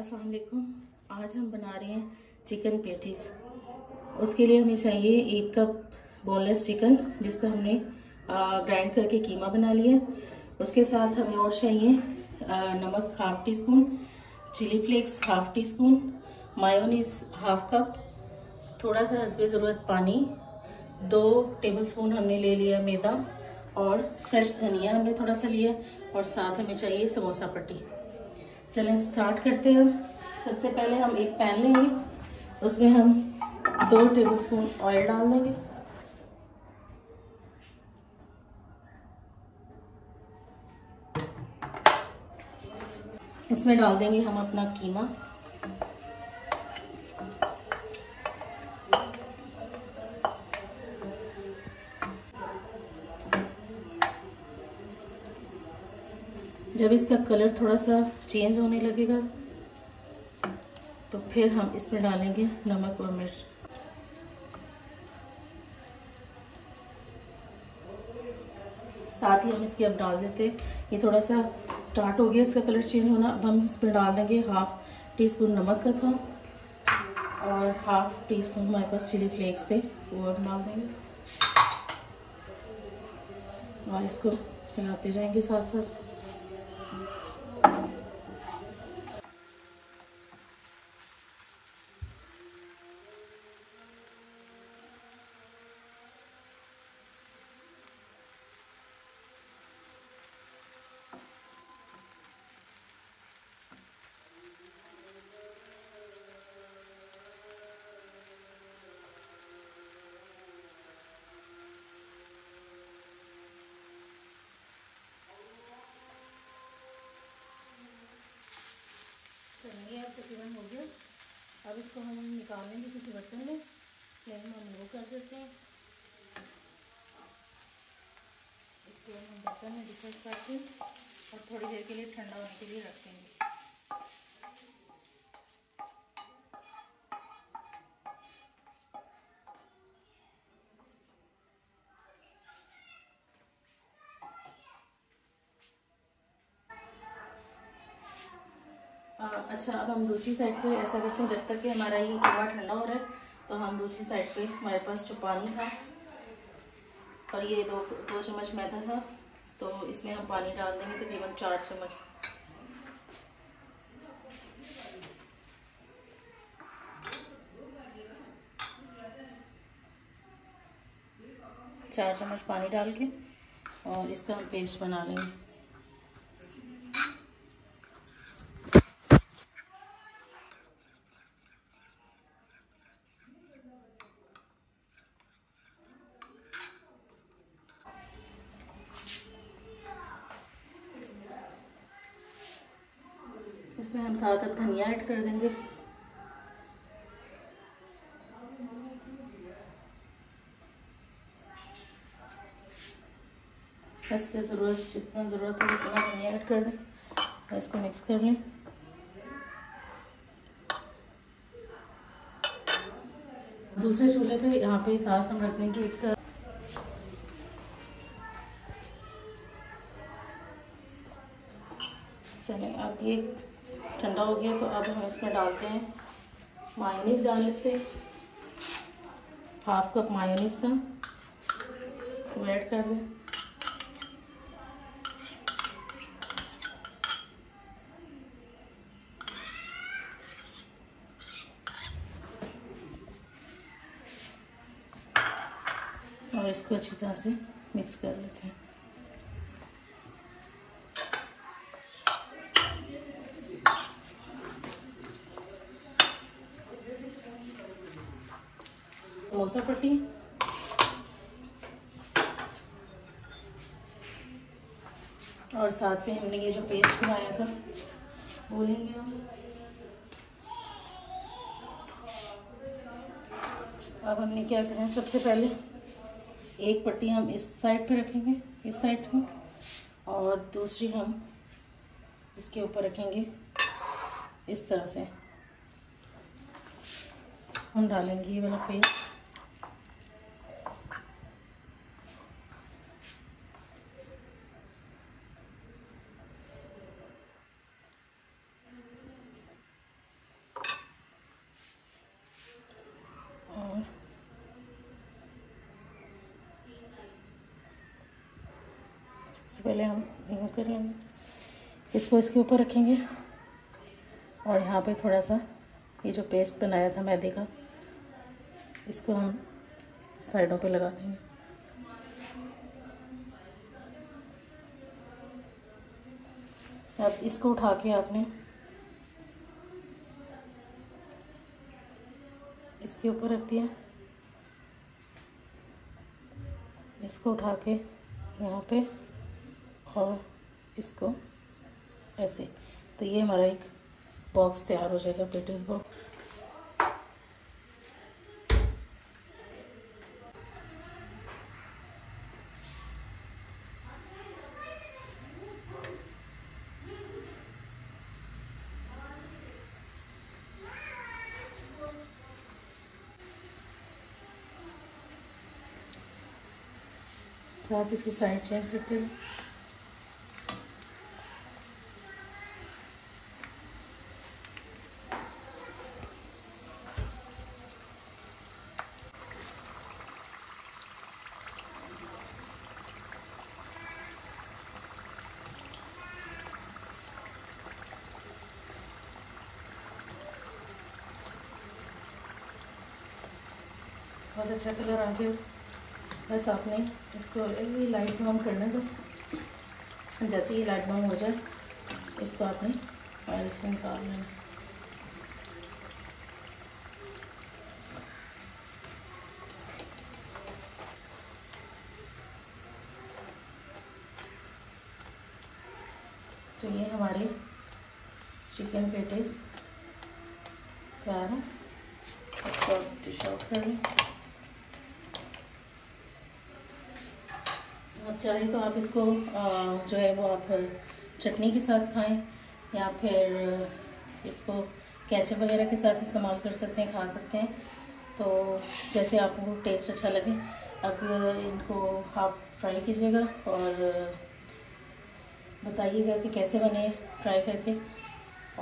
अस्सलाम वालेकुम आज हम बना रहे हैं चिकन पेटीज। उसके लिए हमें चाहिए एक कप बोनलेस चिकन, जिसका हमने ग्राइंड करके कीमा बना लिया उसके साथ हमें और चाहिए नमक half teaspoon, chilli flakes half teaspoon mayonnaise half cup, थोड़ा सा हसबे ज़रूरत पानी, दो टेबलस्पून हमने ले लिया मैदा, और फ्रेश धनिया हमने थोड़ा सा लिया, और साथ हमें चाहिए समोसा पट्टी। चलें स्टार्ट करते हैं। सबसे पहले हम एक पैन लेंगे। उसमें हम दो टेबलस्पून ऑयल डाल देंगे। इसमें डाल देंगे हम अपना कीमा। जब इसका कलर थोड़ा सा चेंज होने लगेगा तो फिर हम इसमें डालेंगे नमक और मिर्च। साथ ही हम इसके अब डाल देते हैं। ये थोड़ा सा स्टार्ट हो गया इसका कलर चेंज होना। अब हम इसमें डाल देंगे हाफ़ टी स्पून नमक का था और हाफ़ टी स्पून हमारे पास चिली फ्लेक्स थे, वो अब डाल देंगे। और इसको हिलाते जाएँगे साथ साथ इसको हम निकालेंगे किसी बर्तन में फ्लेम हम लो कर देते हैं। इसको हम बर्तन में डिफेस करते हैं और थोड़ी देर के लिए ठंडा होने के लिए रख अच्छा अब हम दूसरी साइड पे ऐसा करते हैं जब तक कि हमारा ये कवा ठंडा हो रहा है तो हम दूसरी साइड पे, हमारे पास जो पानी था, और ये दो दो चम्मच मैदा था तो इसमें हम पानी डाल देंगे तकरीबन चार चम्मच। चार चम्मच पानी डाल के, और इसका हम पेस्ट बना लेंगे। इसमें हम साथ अब धनिया ऐड कर देंगे। इसकी ज़रूरत, जितना ज़रूरत है उतना धनिया ऐड कर दें और इसको मिक्स कर लें। दूसरे चूल्हे पे यहाँ पे साथ हम रख देंगे एक चलें आप ये ठंडा हो गया तो अब हम इसमें डालते हैं मायोनीस डाल लेते हैं। हाफ़ कप मायोनीस था। वो ऐड कर दें और इसको अच्छी तरह से मिक्स कर लेते हैं। समोसा पट्टी और साथ में हमने ये जो पेस्ट बनाया था, वो लेंगे हम। अब हमने क्या करना है, सबसे पहले एक पट्टी हम इस साइड पे रखेंगे, इस साइड में, और दूसरी हम इसके ऊपर रखेंगे, इस तरह से। हम डालेंगे ये वाला पेस्ट सबसे पहले हम यूँ कर लेंगे। इसको इसके ऊपर रखेंगे। और यहाँ पे थोड़ा सा ये जो पेस्ट बनाया था मैदे का, इसको हम साइडों पे लगा देंगे। अब इसको उठा के आपने इसके ऊपर रख दिया। इसको उठा के यहाँ पे और इसको ऐसे। तो ये हमारा एक बॉक्स तैयार हो जाएगा पेटिस बॉक्स साथ इसकी साइड चेंज करते हैं। बहुत अच्छा कलर आ गया। बस आपने इसको ऐसे ही लाइट ब्राउन करना है, बस। जैसे ही लाइट ब्राउन हो जाए, इसको आपने ऑयल से निकाल लेना तो ये हमारे चिकन पेटीज तैयार है। इसको डिश आउट कर लें। चाहे तो आप इसको जो है वो आप चटनी के साथ खाएँ या फिर इसको कैचअप वगैरह के साथ इस्तेमाल कर सकते हैं, खा सकते हैं। तो जैसे आपको टेस्ट अच्छा लगे, अब इनको आप ट्राई कीजिएगा और बताइएगा कि कैसे बने ट्राई करके।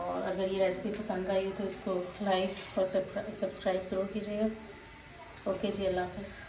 और अगर ये रेसिपी पसंद आई तो इसको लाइक और सब्सक्राइब ज़रूर कीजिएगा। ओके जी, अल्लाह हाफ़